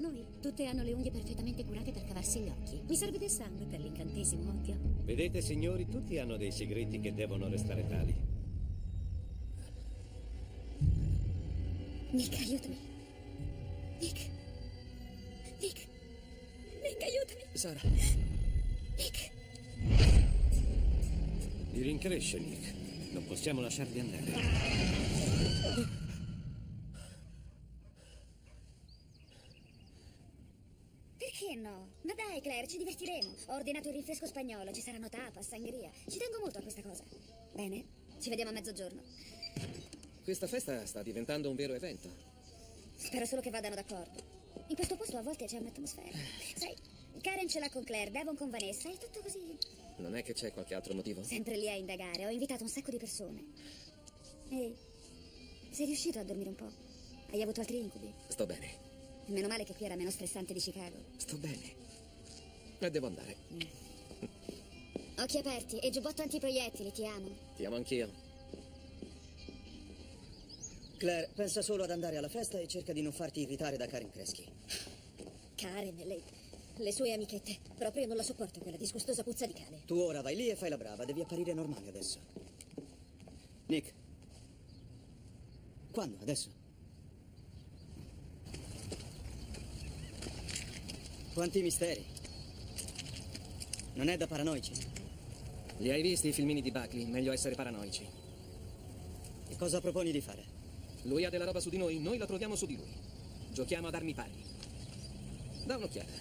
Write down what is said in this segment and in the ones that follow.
noi. Tutte hanno le unghie perfettamente curate per cavarsi gli occhi. Mi serve del sangue per l'incantesimo, occhio. Vedete, signori, tutti hanno dei segreti che devono restare tali. Nick, aiutami. Nick. Nick. Nick, aiutami. Sara. Nick. Li rincresce, Nick. Non possiamo lasciarli andare. Perché no? Ma dai, Claire, ci divertiremo. Ho ordinato il rinfresco spagnolo, ci saranno tapas, sangria. Ci tengo molto a questa cosa. Bene? Ci vediamo a mezzogiorno. Questa festa sta diventando un vero evento. Spero solo che vadano d'accordo. In questo posto a volte c'è un'atmosfera. Sai, Karen ce l'ha con Claire, Devon con Vanessa, è tutto così. Non è che c'è qualche altro motivo? Sempre lì a indagare. Ho invitato un sacco di persone. Ehi, sei riuscito a dormire un po'? Hai avuto altri incubi? Sto bene. Meno male che qui era meno stressante di Chicago. Sto bene. E devo andare. Occhi aperti e giubbotto antiproiettili, ti amo. Ti amo anch'io. Claire, pensa solo ad andare alla festa e cerca di non farti irritare da Karen Kresky. Karen e le, le sue amichette. Proprio non la sopporto quella disgustosa puzza di cane. Tu ora vai lì e fai la brava, devi apparire normale adesso. Nick. Quando? Adesso? Quanti misteri. Non è da paranoici. Li hai visti i filmini di Buckley? Meglio essere paranoici. E cosa proponi di fare? Lui ha della roba su di noi, noi la troviamo su di lui. Giochiamo ad armi pari. Da un'occhiata.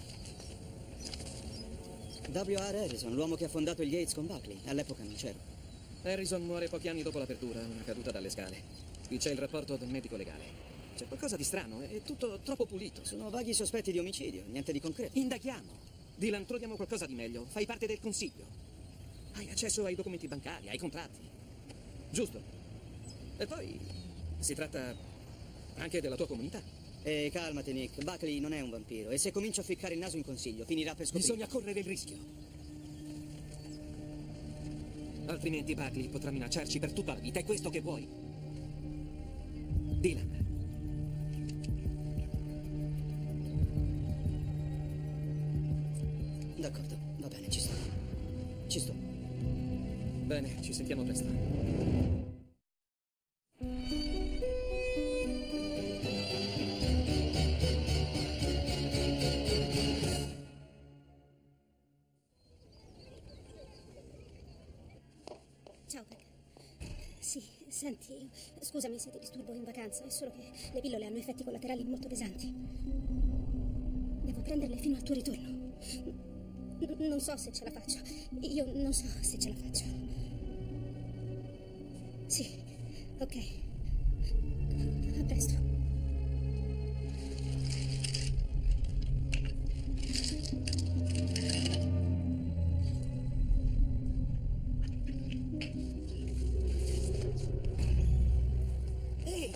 W.R. Harrison, l'uomo che ha fondato gli Yates con Buckley. All'epoca non c'ero. Harrison muore pochi anni dopo l'apertura, una caduta dalle scale. Qui c'è il rapporto del medico legale. C'è qualcosa di strano, è tutto troppo pulito. Sono vaghi sospetti di omicidio, niente di concreto. Indaghiamo. Dylan, troviamo qualcosa di meglio. Fai parte del consiglio. Hai accesso ai documenti bancari, ai contratti. Giusto. E poi si tratta anche della tua comunità. E calmati, Nick. Buckley non è un vampiro. E se comincio a ficcare il naso in consiglio, finirà per scoprire. Bisogna correre il rischio. Altrimenti Buckley potrà minacciarci per tutta la vita. È questo che vuoi. Dylan. D'accordo, va bene, ci sto. Ci sto. Bene, ci sentiamo presto. Ciao, Beck. Sì, senti, scusami se ti disturbo in vacanza, è solo che le pillole hanno effetti collaterali molto pesanti. Devo prenderle fino al tuo ritorno. Non so se ce la faccio. Io non so se ce la faccio. Sì, ok. A presto. Ehi,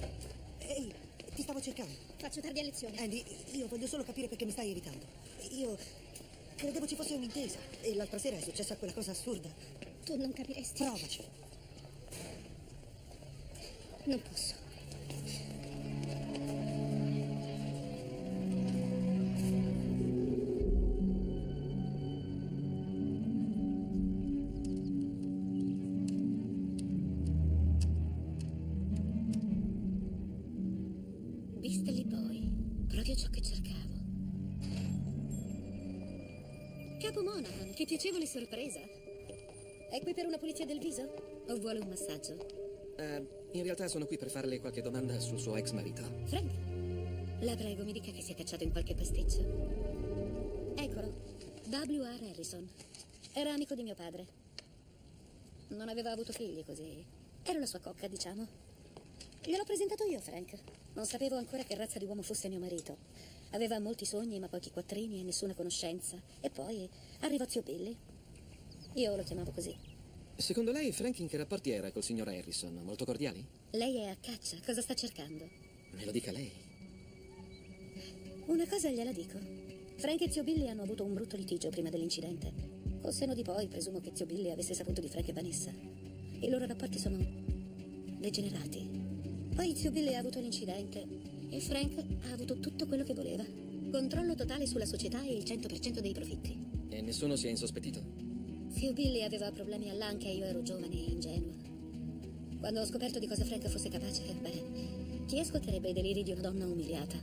ehi, ti stavo cercando. Faccio tardi a lezione. Andy, io voglio solo capire perché mi stai evitando. Io credevo ci fosse un'intesa e l'altra sera è successa quella cosa assurda. Tu non capiresti. Provaci. Non posso. Massaggio? Eh, in realtà sono qui per farle qualche domanda sul suo ex marito. Frank, la prego, mi dica che si è cacciato in qualche pasticcio. Eccolo, W.R. Harrison. Era amico di mio padre. Non aveva avuto figli così. Ero la sua cocca, diciamo. Gliel'ho presentato io, Frank. Non sapevo ancora che razza di uomo fosse mio marito. Aveva molti sogni, ma pochi quattrini e nessuna conoscenza. E poi arrivò zio Billy. Io lo chiamavo così. Secondo lei Frank in che rapporti era col signor Harrison? Molto cordiali? Lei è a caccia. Cosa sta cercando? Me lo dica lei. Una cosa gliela dico. Frank e zio Billy hanno avuto un brutto litigio prima dell'incidente. Col seno di poi presumo che zio Billy avesse saputo di Frank e Vanessa. I loro rapporti sono degenerati. Poi zio Billy ha avuto l'incidente e Frank ha avuto tutto quello che voleva. Controllo totale sulla società e il 100% dei profitti. E nessuno si è insospettito? Zio Billy aveva problemi all'anca e io ero giovane e ingenua. Quando ho scoperto di cosa Frank fosse capace, beh, chi ascolterebbe i deliri di una donna umiliata?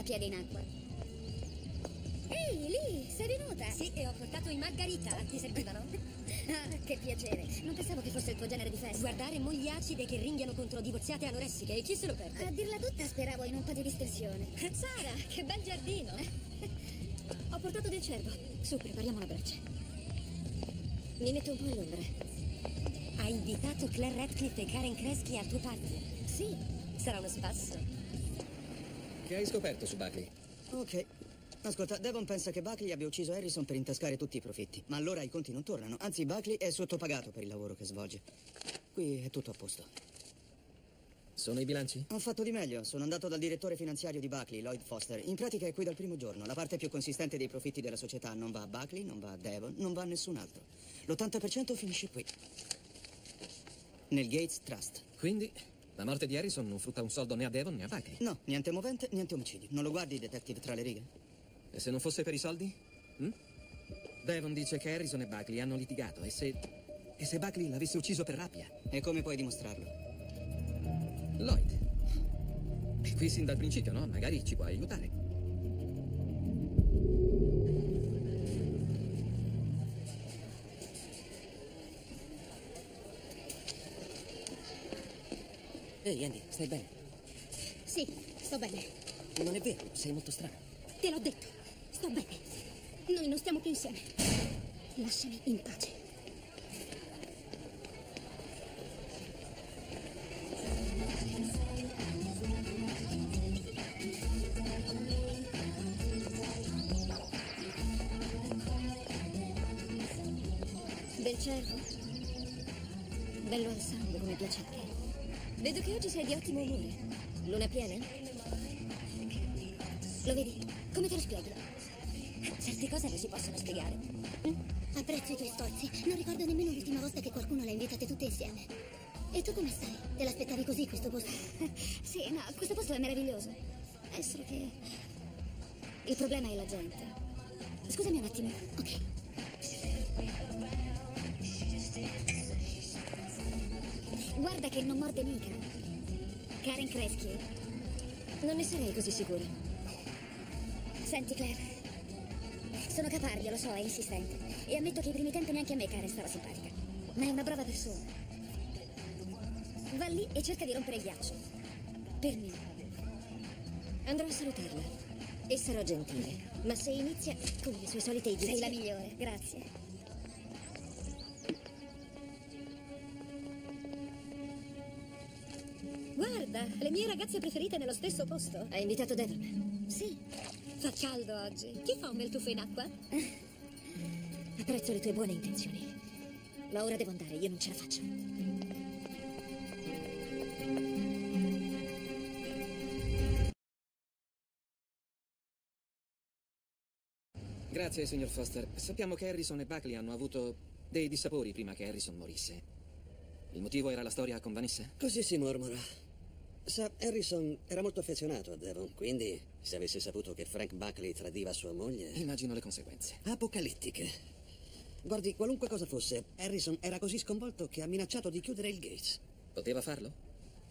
Metterà piede in acqua. Ehi, lì, sei venuta? Sì, e ho portato i margarita. Ti servivano? Ah, che piacere. Non pensavo che fosse il tuo genere di festa. Guardare mogli acide che ringhiano contro divorziate anoressiche. E chi se lo perde? A dirla tutta speravo in un po' di distensione. Sara, che bel giardino. Ho portato del cervo. Su, prepariamo la brace. Mi metto un po' all'ombra. Hai invitato Claire Radcliffe e Karen Kresge al tuo party? Sì, Sarà uno spasso. Che hai scoperto su Buckley? Ok. Ascolta, Devon pensa che Buckley abbia ucciso Harrison per intascare tutti i profitti. Ma allora i conti non tornano. Anzi, Buckley è sottopagato per il lavoro che svolge. Qui è tutto a posto. Sono i bilanci? Ho fatto di meglio. Sono andato dal direttore finanziario di Buckley, Lloyd Foster. In pratica è qui dal primo giorno. La parte più consistente dei profitti della società non va a Buckley, non va a Devon, non va a nessun altro. L'80% finisce qui. Nel Gates Trust. Quindi la morte di Harrison non frutta un soldo né a Devon né a Buckley. No, niente movente, niente omicidi. Non lo guardi, detective, tra le righe? E se non fosse per i soldi? Hm? Devon dice che Harrison e Buckley hanno litigato e se... E se Buckley l'avesse ucciso per rabbia? E come puoi dimostrarlo? Lloyd. E qui sin dal principio, no? Magari ci puoi aiutare. Ehi, Andy, stai bene? sì, sto bene. Non è vero, sei molto strano. Te l'ho detto. Sto bene. Noi non stiamo più insieme. Lasciami in pace. Del cervo? Bello al sangue, come piace a te. Vedo che oggi sei di ottimo umore. Luna piena? Lo vedi? Come te lo spieghi? Certe cose non si possono spiegare. Apprezzo i tuoi sforzi. Non ricordo nemmeno l'ultima volta che qualcuno l'ha invitate tutte insieme. E tu come stai? Te l'aspettavi così questo posto? Sì, no, questo posto è meraviglioso. È solo che... Il problema è la gente. Scusami un attimo. Ok. Che non morde mica. Karen Kresge. Non ne sarei così sicura. Senti, Claire. Sono caparbiо, lo so, è insistente. E ammetto che i primi tempi neanche a me Karen stava simpatica. Ma è una brava persona. Va lì e cerca di rompere il ghiaccio. Per me. Andrò a salutarla. E sarò gentile. Ma se inizia con le sue solite idee... Sei la migliore, grazie. Guarda, le mie ragazze preferite nello stesso posto. Hai invitato Devon? Sì, Fa caldo oggi. Chi fa un bel tuffo in acqua? Apprezzo le tue buone intenzioni. Ma ora devo andare, io non ce la faccio. Grazie, signor Foster. Sappiamo che Harrison e Buckley hanno avuto dei dissapori prima che Harrison morisse. Il motivo era la storia con Vanessa? Così si mormora. Sa, Harrison era molto affezionato a Devon, quindi se avesse saputo che Frank Buckley tradiva sua moglie... Immagino le conseguenze. Apocalittiche. Guardi, qualunque cosa fosse, Harrison era così sconvolto che ha minacciato di chiudere il Gates. Poteva farlo?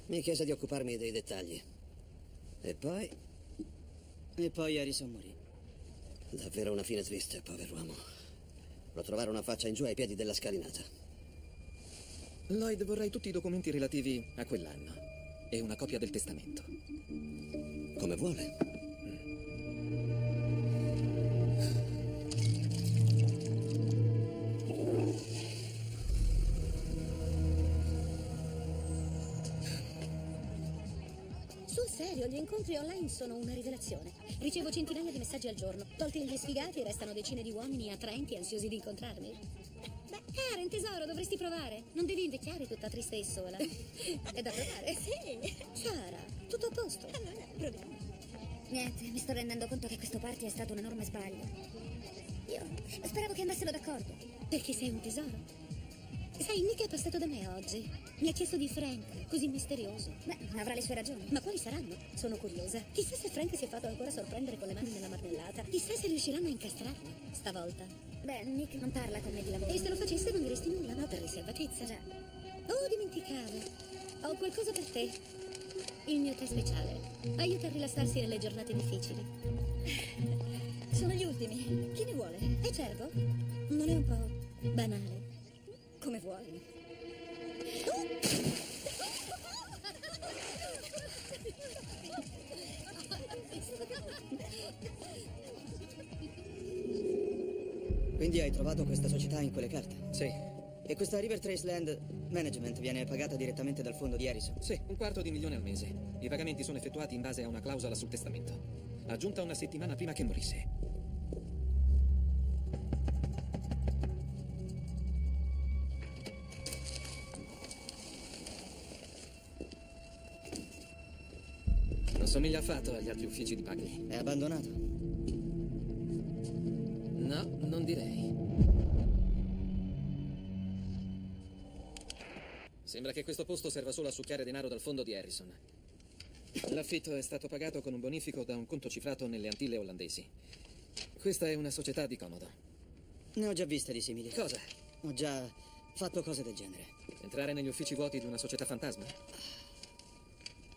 Mi chiese di occuparmi dei dettagli. E poi, E poi Harrison morì. davvero una fine triste, pover'uomo. Lo trovarono a faccia in giù ai piedi della scalinata. Lloyd, vorrei tutti i documenti relativi a quell'anno. E una copia del testamento. Come vuole. Sul serio, gli incontri online sono una rivelazione. Ricevo centinaia di messaggi al giorno. Tolti gli sfigati, restano decine di uomini attraenti ansiosi di incontrarmi. Karen, tesoro, dovresti provare. Non devi invecchiare tutta triste e sola. È da provare? Sì. Sara, tutto a posto. Allora, proviamo. Niente, mi sto rendendo conto che questo party è stato un enorme sbaglio. Io speravo che andassero d'accordo. Perché sei un tesoro. Sai, Nick è passato da me oggi. Mi ha chiesto di Frank, così misterioso. Beh, avrà le sue ragioni. Ma quali saranno? Sono curiosa. Chissà se Frank si è fatto ancora sorprendere con le mani nella marmellata. Chissà se riusciranno a incastrarmi stavolta. Beh, Nick non parla con me di lavoro. E se lo facesse non diresti nulla, no? Per riservatezza. Già. Oh, dimenticavo. Ho qualcosa per te. Il mio tè speciale. Aiuta a rilassarsi nelle giornate difficili. Sono gli ultimi. Chi ne vuole? E certo, non è un po' banale. Come vuoi. Quindi hai trovato questa società in quelle carte? Sì, E questa River Trace Land Management viene pagata direttamente dal fondo di Harrison? sì, un quarto di milione al mese. I pagamenti sono effettuati in base a una clausola sul testamento. Aggiunta una settimana prima che morisse. Non somiglia affatto agli altri uffici di Bagley. È abbandonato? Direi. Sembra che questo posto serva solo a succhiare denaro dal fondo di Harrison. L'affitto è stato pagato con un bonifico da un conto cifrato nelle Antille olandesi. Questa è una società di comodo. Ne ho già viste di simili. Cosa? Ho già fatto cose del genere. Entrare negli uffici vuoti di una società fantasma?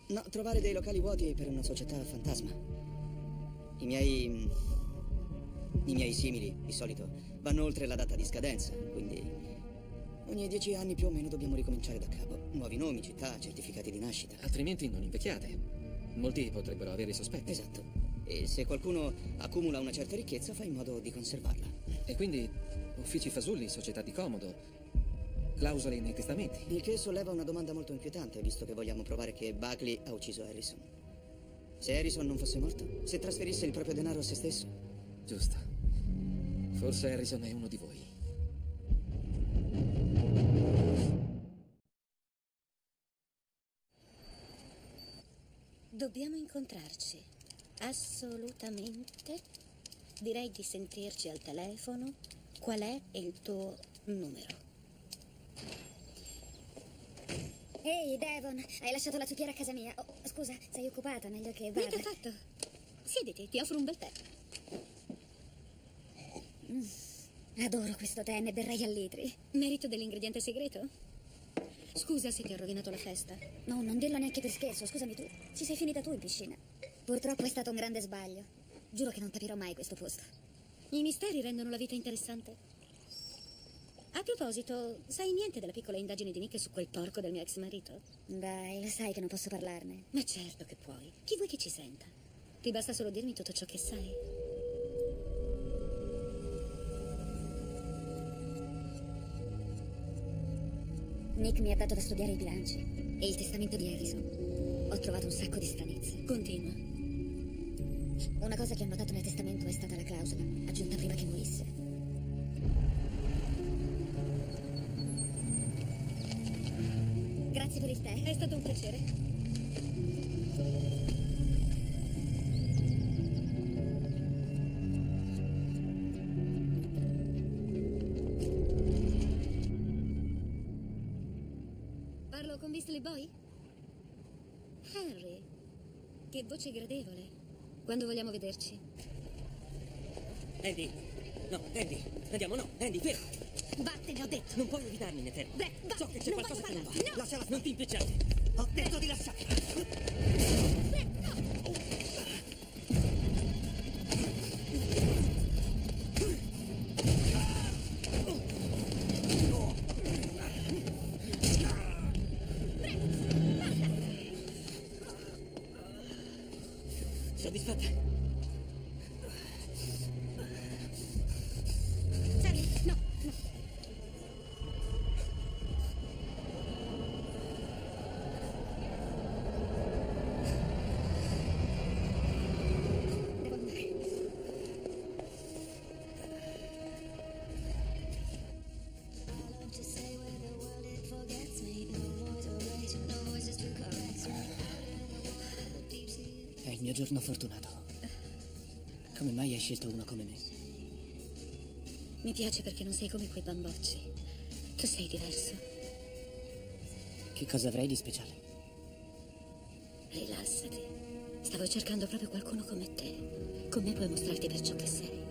No, trovare dei locali vuoti per una società fantasma. I miei. I miei simili, di solito, vanno oltre la data di scadenza, quindi. Ogni dieci anni più o meno dobbiamo ricominciare da capo. Nuovi nomi, città, certificati di nascita. Altrimenti non invecchiate. Molti potrebbero avere sospetti. Esatto. E se qualcuno accumula una certa ricchezza, fa in modo di conservarla. E quindi uffici fasulli, società di comodo, clausole nei testamenti. Il che solleva una domanda molto inquietante, visto che vogliamo provare che Buckley ha ucciso Harrison. Se Harrison non fosse morto, se trasferisse il proprio denaro a se stesso, Giusto. Forse Harrison è uno di voi. Dobbiamo incontrarci. Assolutamente. Direi di sentirci al telefono. Qual è il tuo numero? Ehi, Devon, hai lasciato la cicchiera a casa mia. Oh, scusa, sei occupata, meglio che vada. Mica fatto. Siediti, ti offro un bel tè. Adoro questo tè, ne berrei a litri. Merito dell'ingrediente segreto? Scusa se ti ho rovinato la festa. No, non dirlo neanche per scherzo, scusami tu. Ci sei finita tu in piscina. Purtroppo è stato un grande sbaglio. Giuro che non capirò mai questo posto. I misteri rendono la vita interessante. A proposito, sai niente della piccola indagine di Nick su quel porco del mio ex marito? Dai, lo sai che non posso parlarne. Ma certo che puoi. Chi vuoi che ci senta? Ti basta solo dirmi tutto ciò che sai. Nick mi ha dato da studiare i bilanci e il testamento di Harrison. Ho trovato un sacco di stranezze. Continua. Una cosa che ho notato nel testamento è stata la clausola, aggiunta prima che morisse. Grazie per il tè. È stato un piacere. Boy? Henry, che voce gradevole. Quando vogliamo vederci? Andy, no, Andy, andiamo, no, Andy, fermo. Vattene, ho detto. Non puoi evitarmi in eterno. Beh, va, So che c'è qualcosa che non va. no. Lasciala, non ti impicciare. Ho detto di lasciare. Mio giorno fortunato. Come mai hai scelto uno come me? Mi piace perché non sei come quei bambocci. Tu sei diverso. Che cosa avrei di speciale? Rilassati. Stavo cercando proprio qualcuno come te. Con me puoi mostrarti per ciò che sei.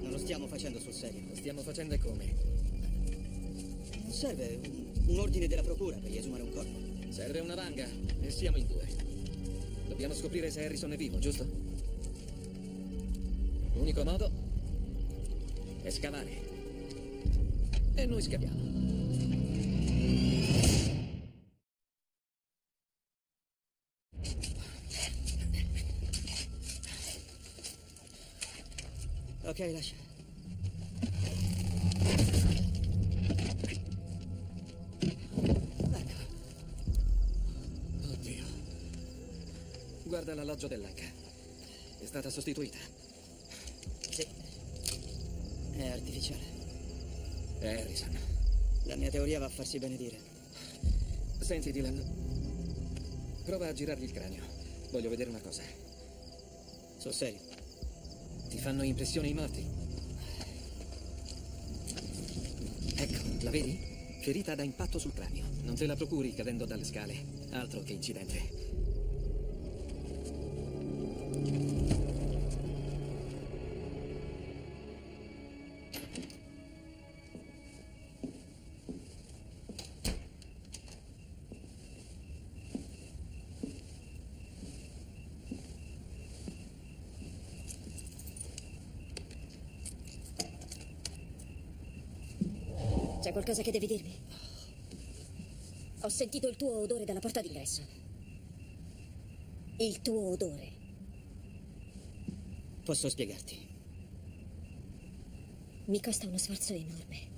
Non lo stiamo facendo sul serio. Lo stiamo facendo come? Serve un, un ordine della procura per riesumare un corpo. Serve una vanga e siamo in due. Dobbiamo scoprire se Harrison è vivo, giusto? L'unico modo è scavare. E noi scaviamo. Ok, lascia. Guarda l'alloggio dell'H. È stata sostituita. Sì. È artificiale. È Harrison. La mia teoria va a farsi benedire. Senti, Dylan. Prova a girargli il cranio. Voglio vedere una cosa. Sul serio. Ti fanno impressione i morti? Ecco, la vedi? Ferita da impatto sul cranio. Non te la procuri cadendo dalle scale. Altro che incidente. Qualcosa che devi dirmi? Ho sentito il tuo odore dalla porta d'ingresso. Il tuo odore. Posso spiegarti. Mi costa uno sforzo enorme.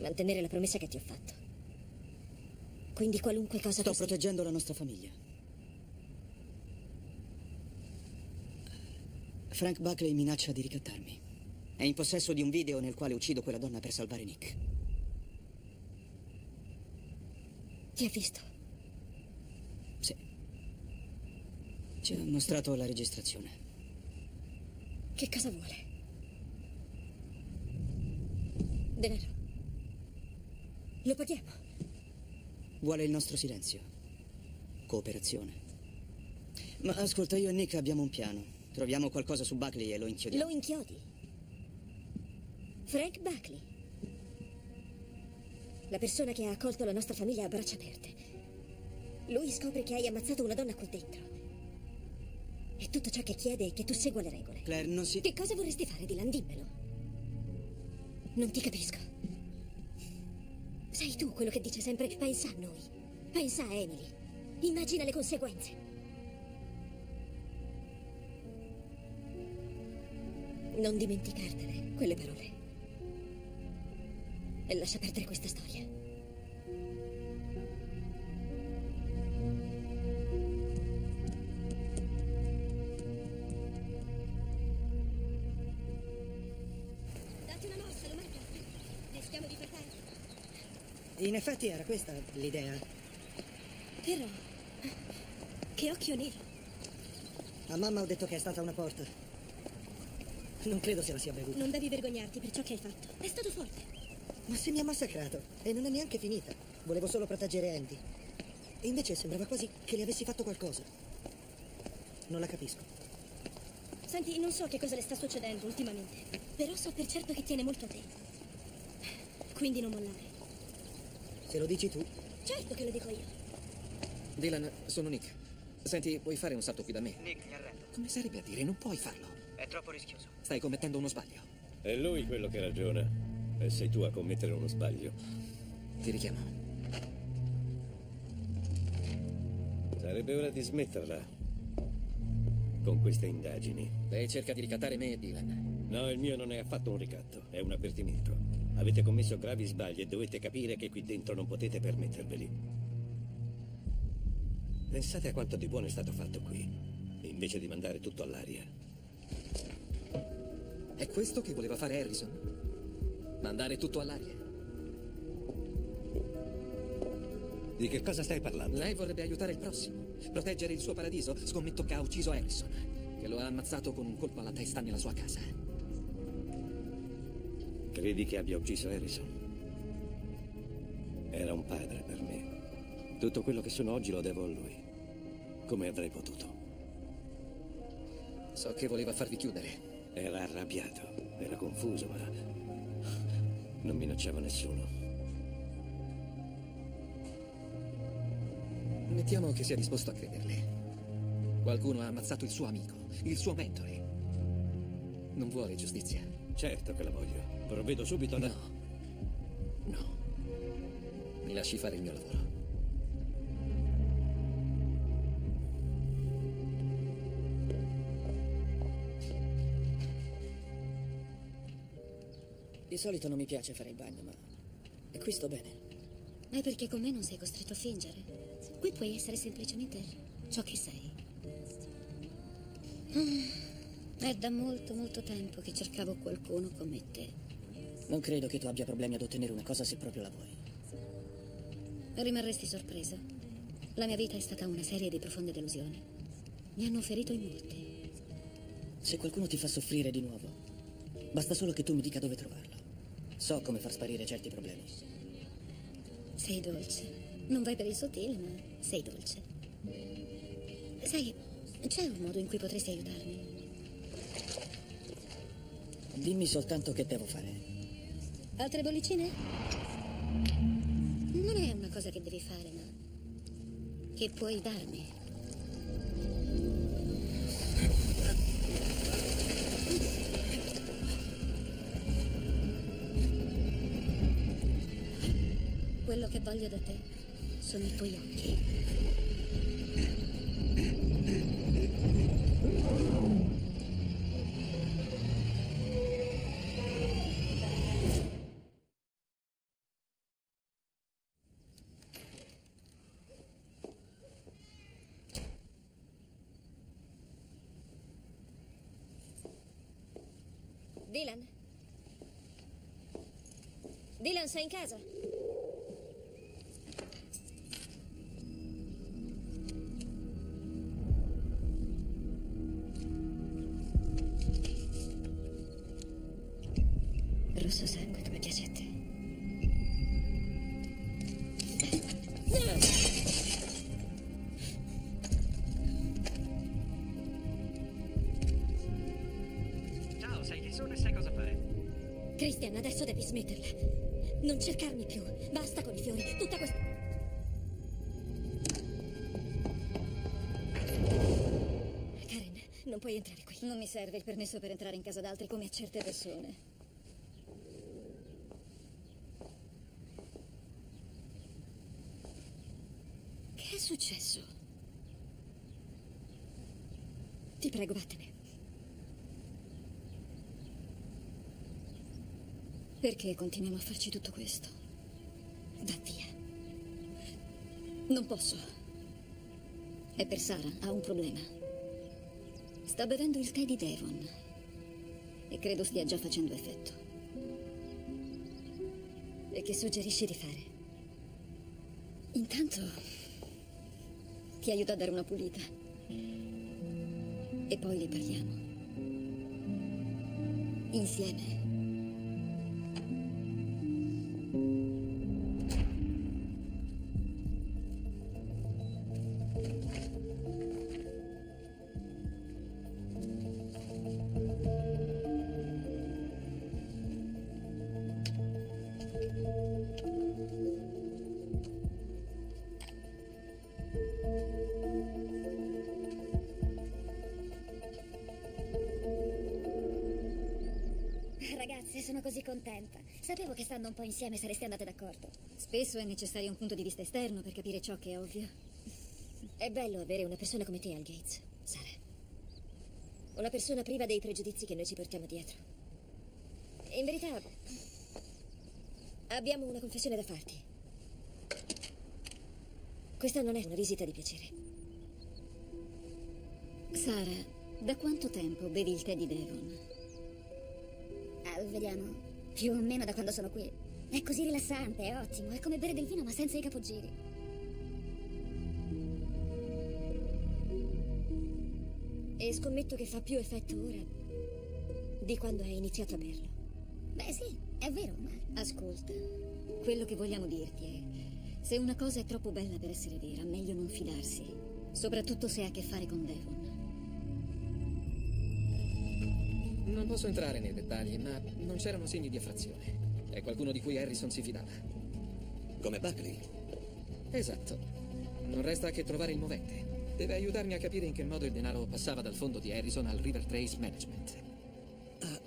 Mantenere la promessa che ti ho fatto. Quindi qualunque cosa Sto sia- proteggendo la nostra famiglia. Frank Buckley minaccia di ricattarmi. È in possesso di un video nel quale uccido quella donna per salvare Nick. Ti ha visto? Sì. Ci ha mostrato la registrazione. Che cosa vuole? Denaro. Lo paghiamo. Vuole il nostro silenzio. Cooperazione. Ma ascolta, io e Nick abbiamo un piano. Troviamo qualcosa su Buckley e lo inchiodiamo. Lo inchiodi. Frank Buckley. La persona che ha accolto la nostra famiglia a braccia aperte. Lui scopre che hai ammazzato una donna qui dentro. E tutto ciò che chiede è che tu segua le regole. Claire, non si... Che cosa vorresti fare, Dylan? Dimmelo. Non ti capisco. Sei tu quello che dice sempre pensa a noi. Pensa a Emily. Immagina le conseguenze. Non dimenticartene quelle parole. E lascia perdere questa storia. Datti una mossa, lo. Rischiamo di perderlo. In effetti era questa l'idea. Però... Che occhio nero. A mamma ho detto che è stata una porta. Non credo se la sia bevuta. Non devi vergognarti per ciò che hai fatto. È stato forte. Ma se mi ha massacrato e non è neanche finita. Volevo solo proteggere Andy. E invece sembrava quasi che le avessi fatto qualcosa. Non la capisco. Senti, non so che cosa le sta succedendo ultimamente, però so per certo che tiene molto a te. Quindi non mollare. Se lo dici tu, Certo che lo dico io. Dylan, sono Nick. Senti, puoi fare un salto qui da me? Nick, mi arrendo. Come sarebbe a dire? Non puoi farlo. È troppo rischioso. Stai commettendo uno sbaglio. È lui quello che ragiona. E sei tu a commettere uno sbaglio. Ti richiamo. Sarebbe ora di smetterla. Con queste indagini. Lei cerca di ricattare me e Dylan. No, il mio non è affatto un ricatto, è un avvertimento. Avete commesso gravi sbagli e dovete capire che qui dentro non potete permetterveli. Pensate a quanto di buono è stato fatto qui, invece di mandare tutto all'aria. È questo che voleva fare Harrison? Mandare tutto all'aria. Di che cosa stai parlando? Lei vorrebbe aiutare il prossimo, proteggere il suo paradiso. Scommetto che ha ucciso Harrison, che lo ha ammazzato con un colpo alla testa nella sua casa. Credi che abbia ucciso Harrison? Era un padre per me. Tutto quello che sono oggi lo devo a lui. Come avrei potuto? So che voleva farvi chiudere. Era arrabbiato, era confuso, ma non minacciava nessuno. Mettiamo che sia disposto a crederle. Qualcuno ha ammazzato il suo amico, il suo mentore. Non vuole giustizia. Certo che la voglio. Provvedo subito da... No. No. Mi lasci fare il mio lavoro. Solito non mi piace fare il bagno, ma qui sto bene. È perché con me non sei costretto a fingere. Qui puoi essere semplicemente ciò che sei. Ah, È da molto, molto tempo che cercavo qualcuno come te. Non credo che tu abbia problemi ad ottenere una cosa se proprio la vuoi. Rimarresti sorpresa. La mia vita è stata una serie di profonde delusioni. Mi hanno ferito in molti. Se qualcuno ti fa soffrire di nuovo, basta solo che tu mi dica dove trovarlo. So come far sparire certi problemi. Sei dolce. Non vai per il sottile, ma sei dolce. Sai, c'è un modo in cui potresti aiutarmi. Dimmi soltanto che devo fare. Altre bollicine? Non è una cosa che devi fare, ma che puoi darmi. Che voglio da te sono i tuoi occhi. Dylan? Dylan, sei in casa? Puoi entrare qui. Non mi serve il permesso per entrare in casa d'altri come a certe persone. Che è successo? Ti prego, vattene. Perché continuiamo a farci tutto questo? Va via. Non posso. È per Sara, ha un problema. Sta bevendo il tè di Devon. E credo stia già facendo effetto. E che suggerisci di fare? Intanto ti aiuto a dare una pulita. E poi ne parliamo. Insieme. Stando un po' insieme sareste andate d'accordo. Spesso è necessario un punto di vista esterno per capire ciò che è ovvio. È bello avere una persona come te al Gates, Sara. Una persona priva dei pregiudizi che noi ci portiamo dietro. In verità, abbiamo una confessione da farti. Questa non è una visita di piacere. Sara, da quanto tempo bevi il tè di Devon? Ah, vediamo. Più o meno da quando sono qui. È così rilassante, è ottimo. È come bere del vino ma senza i capogiri. E scommetto che fa più effetto ora di quando hai iniziato a berlo. Beh sì, è vero, ma... Ascolta, quello che vogliamo dirti è... Se una cosa è troppo bella per essere vera, meglio non fidarsi. Soprattutto se ha a che fare con Devon. Non posso entrare nei dettagli, ma non c'erano segni di affrazione. È qualcuno di cui Harrison si fidava. Come Buckley? Esatto. Non resta che trovare il movente. Deve aiutarmi a capire in che modo il denaro passava dal fondo di Harrison al River Trace Management. Ah,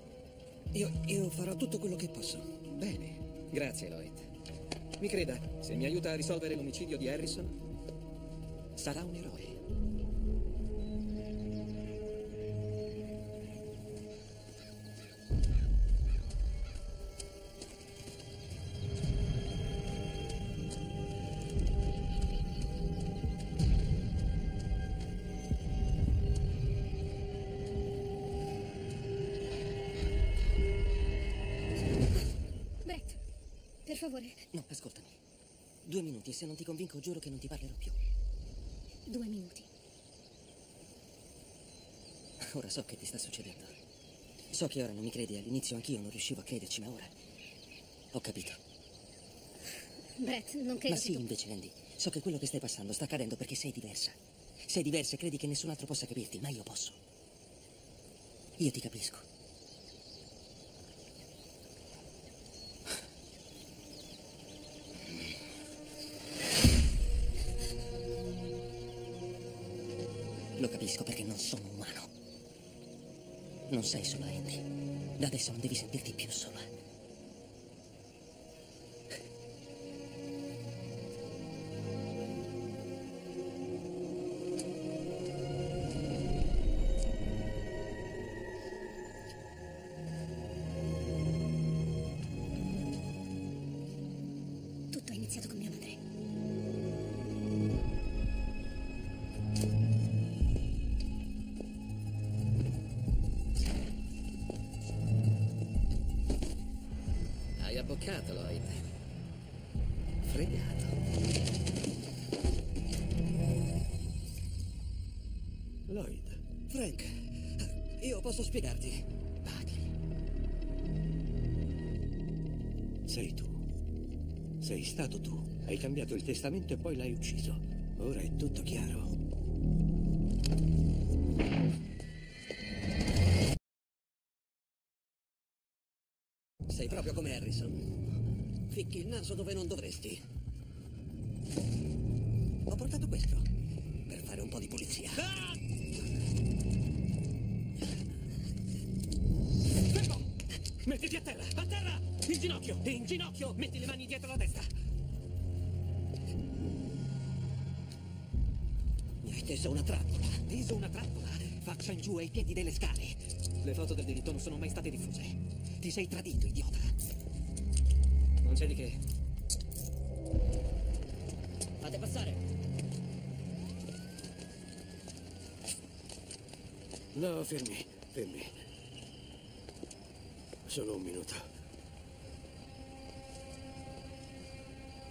io, io farò tutto quello che posso. Bene, grazie Lloyd. Mi creda, se mi aiuta a risolvere l'omicidio di Harrison, sarà un eroe. E se non ti convinco giuro che non ti parlerò più. due minuti. Ora so che ti sta succedendo. So che ora non mi credi, all'inizio anch'io non riuscivo a crederci, ma ora ho capito. Brett, non credo Ma sì, tu- invece, Andy, so che quello che stai passando sta accadendo perché sei diversa. Sei diversa e credi che nessun altro possa capirti, ma io posso. Io ti capisco. Non sei sola, Andy. Da adesso non devi sentirti più sola. Io posso spiegarti. Buckley. Sei tu. Sei stato tu. Hai cambiato il testamento e poi l'hai ucciso. Ora è tutto chiaro. Sei proprio come Harrison. Ficchi il naso dove non dovresti. Ho portato questo per fare un po' di pulizia. Fermo! Mettiti a terra! A terra! In ginocchio! In ginocchio! Metti le mani dietro la testa! Mi hai teso una trappola. Teso una trappola! Faccia in giù ai piedi delle scale! Le foto del delitto non sono mai state diffuse. Ti sei tradito, idiota! Non c'è di che. Fate passare. No, fermi, fermi. Solo un minuto.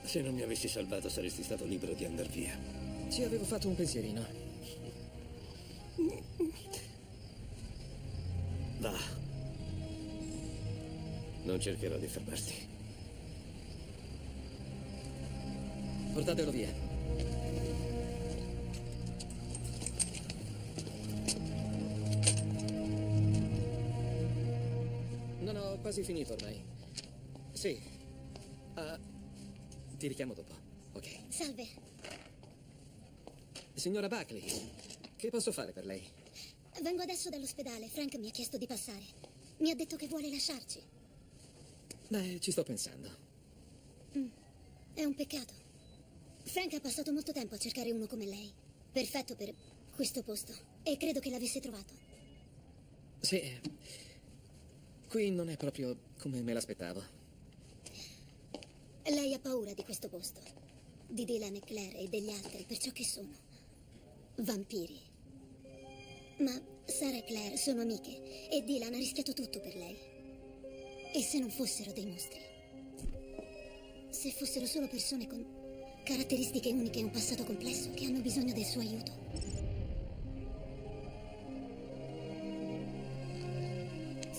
Se non mi avessi salvato saresti stato libero di andare via. Ci avevo fatto un pensierino. Va. Non cercherò di fermarti. Portatelo via. Quasi finito ormai. Sì. Ah, ti richiamo dopo. Ok. Salve, Signora Buckley, che posso fare per lei? vengo adesso dall'ospedale. Frank mi ha chiesto di passare. Mi ha detto che vuole lasciarci. Beh, ci sto pensando. È un peccato. Frank ha passato molto tempo a cercare uno come lei. Perfetto per questo posto. E credo che l'avesse trovato. Sì. Qui non è proprio come me l'aspettavo. Lei ha paura di questo posto. Di Dylan e Claire e degli altri per ciò che sono. Vampiri. Ma Sara e Claire sono amiche e Dylan ha rischiato tutto per lei. E se non fossero dei mostri? Se fossero solo persone con caratteristiche uniche e un passato complesso che hanno bisogno del suo aiuto?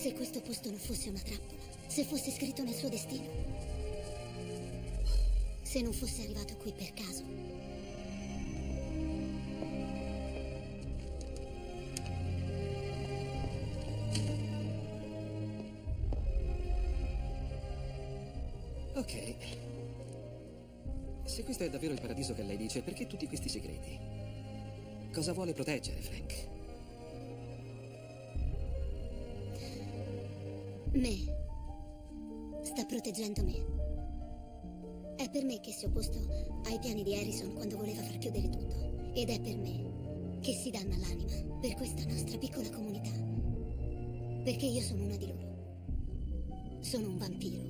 Se questo posto non fosse una trappola, se fosse scritto nel suo destino, se non fosse arrivato qui per caso. Ok. Se questo è davvero il paradiso che lei dice, perché tutti questi segreti? Cosa vuole proteggere, Frank? Per me che si è opposto ai piani di Harrison quando voleva far chiudere tutto. Ed è per me che si danna l'anima per questa nostra piccola comunità. Perché io sono una di loro. Sono un vampiro.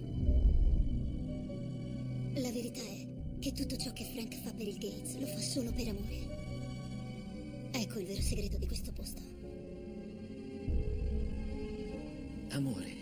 La verità è che tutto ciò che Frank fa per il Gates lo fa solo per amore. Ecco il vero segreto di questo posto. Amore.